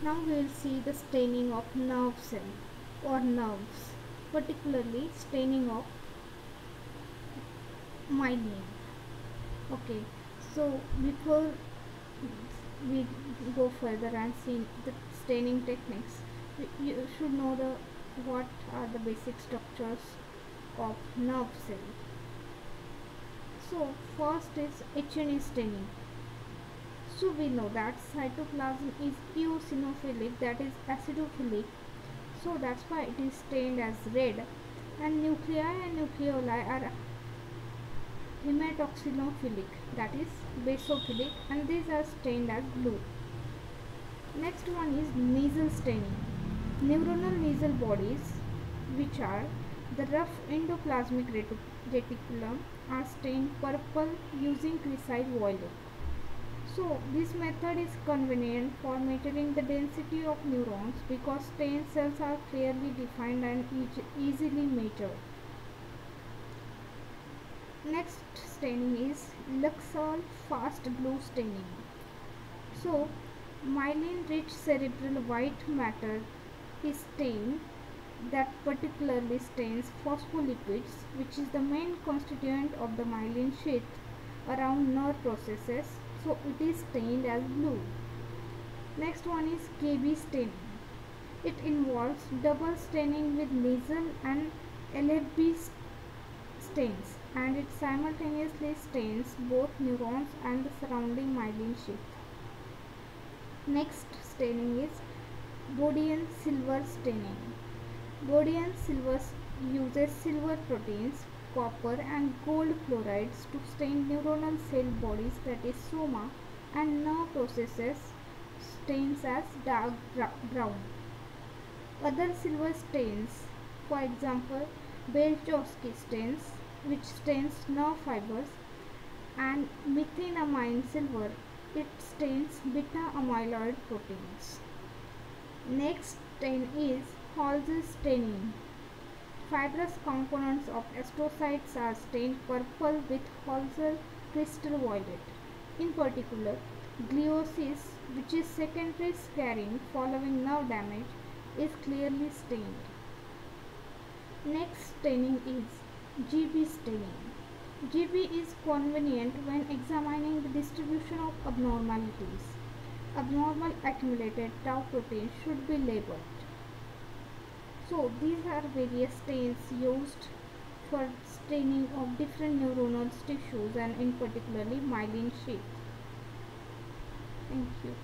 Now we will see the staining of nerve cell or nerves, particularly staining of myelin. Okay, so before we go further and see the staining techniques, you should know the what are the basic structures of nerve cell. So first is H&E staining. So we know that cytoplasm is eosinophilic that is acidophilic so that's why it is stained as red and nuclei and nucleoli are hematoxylinophilic that is basophilic and these are stained as blue. Next one is Nissl staining. Neuronal Nissl bodies which are the rough endoplasmic reticulum are stained purple using cresyl violet. So this method is convenient for measuring the density of neurons because stained cells are clearly defined and e easily measured. Next staining is Luxol fast blue staining. So myelin rich cerebral white matter is stained that particularly stains phospholipids which is the main constituent of the myelin sheath around nerve processes so it is stained as blue. Next one is KB staining. It involves double staining with Nissl and LFB stains and it simultaneously stains both neurons and the surrounding myelin sheath. Next staining is Bodian silver staining. Bodian silver uses silver proteins, copper and gold chlorides to stain neuronal cell bodies that is soma and nerve processes stains as dark brown. Other silver stains, for example, Bielschowsky stains which stains nerve fibers and methenamine silver it stains beta amyloid proteins. Next stain is Holzer staining. Fibrous components of astrocytes are stained purple with Holzer crystal violet. In particular, gliosis, which is secondary scarring following nerve damage, is clearly stained. Next staining is GB staining. GB is convenient when examining the distribution of abnormalities. Abnormal accumulated tau protein should be labeled. So these are various stains used for staining of different neuronal tissues and in particularly myelin sheath. Thank you.